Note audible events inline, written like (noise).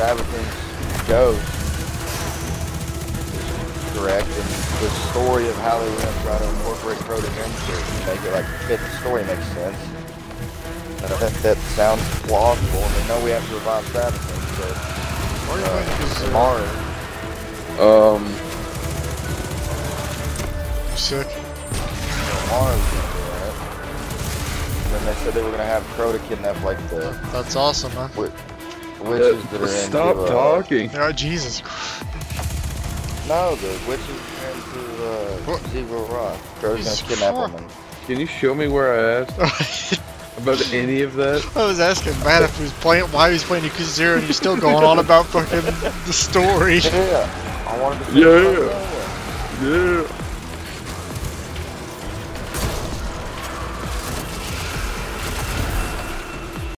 Savathûn's ghost is correct, and the story of how they were going to try to incorporate Crota into it and make it like fit the story makes sense. And I think that sounds plausible, and we know we have to revive Savathûn, but Or you uh, might use tomorrow, Um, sick. tomorrow's going to do that. And then they said they were going to have Crota kidnap like the That's awesome, man. wi- witches that are into, stop uh, talking. Yeah, Jesus. No, the witches are into uh, What? Zero Rock. Crota's Jesus gonna kidnap them. And Can you show me where I asked (laughs) about any of that? I was asking Matt if he was playing, why he was playing Yakuza Zero, and you're still going on about fucking the story. yeah, I wanted to. Yeah, finish yeah. Yeah.